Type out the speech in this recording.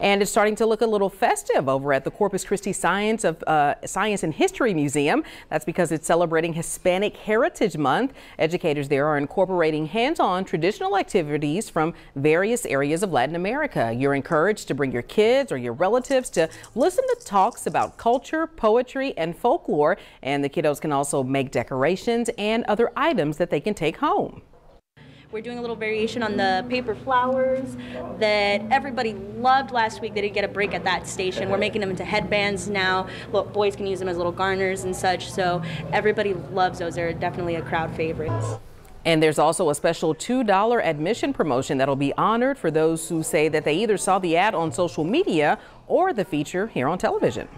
And it's starting to look a little festive over at the Corpus Christi Science of uh, Science and History Museum. That's because it's celebrating Hispanic Heritage Month. Educators there are incorporating hands-on traditional activities from various areas of Latin America. You're encouraged to bring your kids or your relatives to listen to talks about culture, poetry, and folklore. And the kiddos can also make decorations and other items that they can take home. We're doing a little variation on the paper flowers that everybody loved last week. They didn't get a break at that station. We're making them into headbands now. Look, boys can use them as little garners and such. So everybody loves those. They're definitely a crowd favorite. And there's also a special $2 admission promotion that'll be honored for those who say that they either saw the ad on social media or the feature here on television.